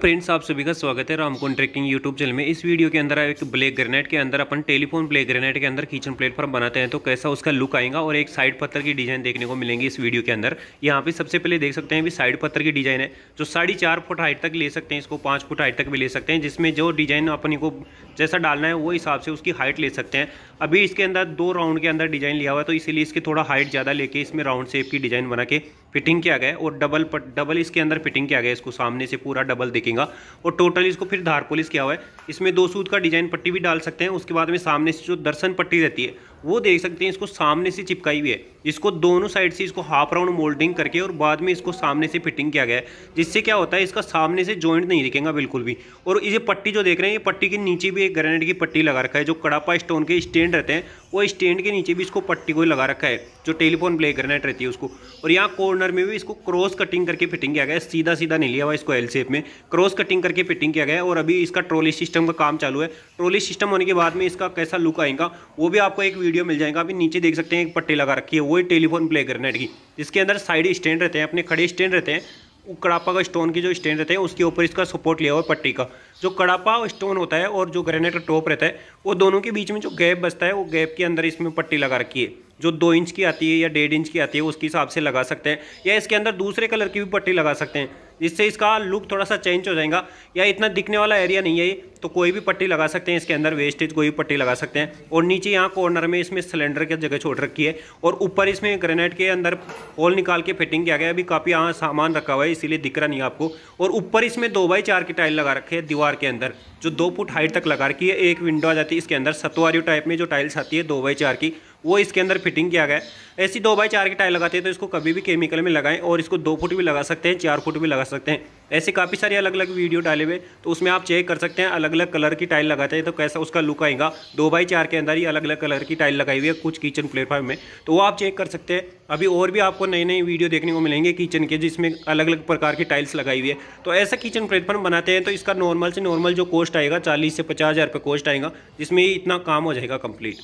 Friends आप सभी का स्वागत है रामकोन ट्रेकिंग यूट्यूब चैनल में। इस वीडियो के अंदर एक ब्लैक ग्रेनाइट के अंदर अपन टेलीफोन ब्लैक ग्रेनाइट के अंदर किचन प्लेटफॉर्म बनाते हैं तो कैसा उसका लुक आएगा और एक साइड पत्थर की डिज़ाइन देखने को मिलेंगी इस वीडियो के अंदर। यहाँ पे सबसे पहले देख सकते हैं भी साइड पत्थर की डिज़ाइन है, जो साढ़े चार फुट हाइट तक ले सकते हैं, इसको पाँच फुट हाइट तक भी ले सकते हैं, जिसमें जो डिज़ाइन अपनी को जैसा डालना है, वो हिसाब से उसकी हाइट ले सकते हैं। अभी इसके अंदर दो राउंड के अंदर डिज़ाइन लिया हुआ है तो इसीलिए इसकी थोड़ा हाइट ज़्यादा लेके इसमें राउंड शेप की डिज़ाइन बना के फिटिंग किया गया है और डबल पट, डबल इसके अंदर फिटिंग किया गया है, इसको सामने से पूरा डबल दिखेगा। और टोटल इसको फिर धार पोलिस किया हुआ है। इसमें दो सूद का डिज़ाइन पट्टी भी डाल सकते हैं, उसके बाद में सामने से जो दर्शन पट्टी रहती है वो देख सकते हैं इसको सामने से चिपकाई हुई है। इसको दोनों साइड से इसको हाफ़ राउंड मोल्डिंग करके और बाद में इसको सामने से फिटिंग किया गया है, जिससे क्या होता है, इसका सामने से जॉइंट नहीं दिखेगा बिल्कुल भी। और ये पट्टी जो देख रहे हैं, ये पट्टी के नीचे भी एक ग्रेनेड की पट्टी लगा रखा है, जो कड़ापा स्टोन के स्टैंड रहते हैं, वो स्टैंड के नीचे भी इसको पट्टी को लगा रखा है, जो टेलीफोन ब्लैक ग्रेनेट रहती है उसको। और यहाँ कॉर्नर में भी इसको क्रॉस कटिंग करके फिटिंग किया गया है सीधा सीधा नहीं लिया हुआ इसको एल शेप में। क्रॉस कटिंग करके फिटिंग किया गया और अभी इसका ट्रॉली सिस्टम का काम चालू है। ट्रॉली सिस्टम होने के बाद में इसका कैसा लुक आएगा, वो भी आपको एक वीडियो मिल जाएगा अभी नीचे देख सकते हैं, एक पट्टी लगा रखी है वही टेलीफोन प्ले करनेट की जिसके अंदर साइड स्टैंड रहते हैं, अपने खड़े स्टैंड रहते हैं कड़ापा का स्टोन की जो स्टैंड रहते हैं, उसके ऊपर इसका सपोर्ट लिया हुआ है पट्टी का। जो कड़ापा स्टोन होता है और जो ग्रेनेट का टॉप रहता है, वो दोनों के बीच में जो गैप बचता है, वो गैप के अंदर इसमें पट्टी लगा रखी है। जो दो इंच की आती है या डेढ़ इंच की आती है, उसके हिसाब से लगा सकते हैं, या इसके अंदर दूसरे कलर की भी पट्टी लगा सकते हैं। जिससे इसका लुक थोड़ा सा चेंज हो जाएगा। या इतना दिखने वाला एरिया नहीं है ये तो कोई भी पट्टी लगा सकते हैं इसके अंदर वेस्टेज कोई भी पट्टी लगा सकते हैं। और नीचे यहाँ कॉर्नर में इसमें सिलेंडर की जगह छोड़ रखी है। और ऊपर इसमें ग्रेनाइट के अंदर होल निकाल के फिटिंग किया गया अभी काफ़ी यहाँ सामान रखा हुआ है, इसीलिए दिख रहा नहीं आपको। और ऊपर इसमें दो बाई चार की टाइल लगा रखी है दीवार के अंदर। जो दो फुट हाइट तक लगा रखी है, एक विंडो आ जाती है इसके अंदर, सतवारी टाइप में जो टाइल्स आती है, दो बाई चार की, वो इसके अंदर फिटिंग किया गया है। ऐसी दो बाई चार की टाइल लगाती है तो इसको कभी भी केमिकल में लगाएँ और इसको दो फुट भी लगा सकते हैं, चार फुट भी लगा सकते हैं। ऐसे काफ़ी सारी अलग अलग वीडियो डाले हुए तो उसमें आप चेक कर सकते हैं अलग अलग कलर की टाइल लगाते हैं तो कैसा उसका लुक आएगा। दो बाई चार के अंदर ही अलग अलग कलर की टाइल लगाई हुई है कुछ किचन प्लेटफॉर्म में तो वो आप चेक कर सकते हैं। अभी और भी आपको नई नई वीडियो देखने को मिलेंगे किचन के, जिसमें अलग अलग प्रकार की टाइल्स लगाई हुई है। तो ऐसा किचन प्लेटफॉर्म बनाते हैं तो इसका नॉर्मल से नॉर्मल जो कॉस्ट आएगा, चालीस से पचास हज़ार रुपये कॉस्ट आएगा, जिसमें इतना काम हो जाएगा कंप्लीट।